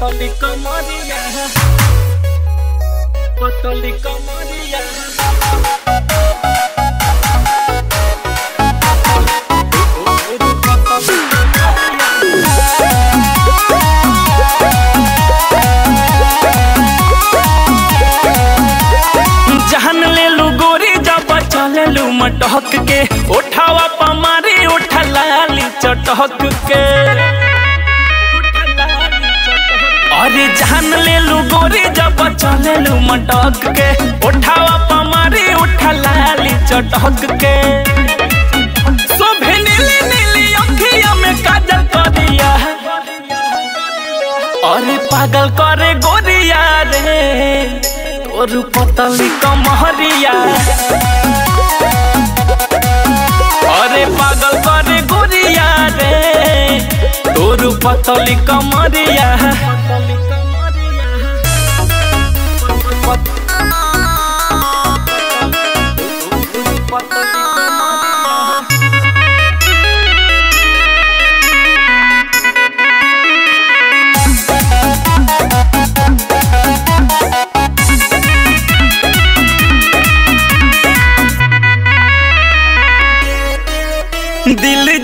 पतली कमरिया पतली कमरिया मटहक के। उठावा पमारी उठा लाली चटहक के। अरे जहन ले लू गोरी, जब चले लू मटहक के। उठावा पमारी उठा लाली चटहक के। अरे पागल करे गोरिया रे, तोर पतली कमहरिया। अरे पागल करे गोरिया रे, तोर पतली कमरिया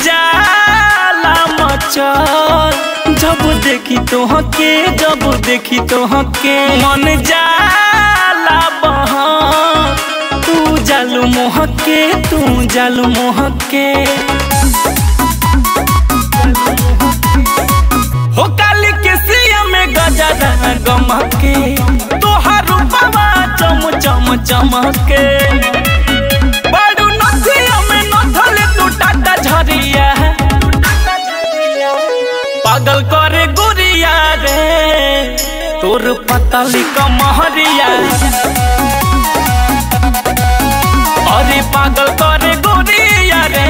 जाला मचल। जब देखी तो हके, जब देखी तो हके। मन जाला बह तू जालू मोहके, तू जालू मोहके। हो काली के सिया में गजरा गमके। तोहार रूपवा चम चम चमके। रे। तोर पतली कमहरिया। अरे पागल करे गोरिया रे।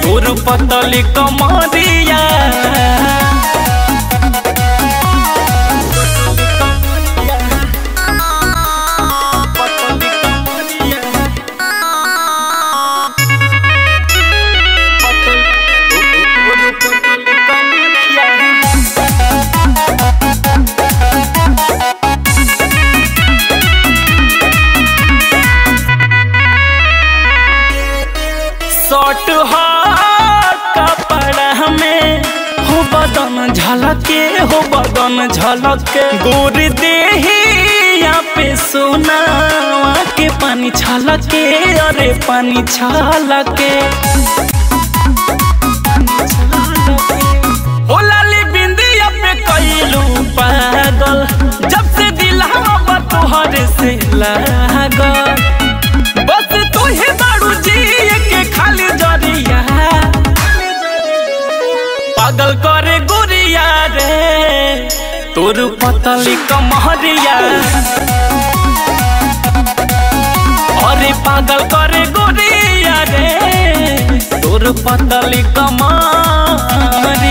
तोर पतली कमहरिया। शॉर्ट कपड़ा में हो बदन झलके, हो बदन झलके। गोर देहिया सोना के पानी छलके, अरे पानी छलके। तोर पतली कमहरिया अरे पागल करे गोरिया रे। तोर पतली कमहरिया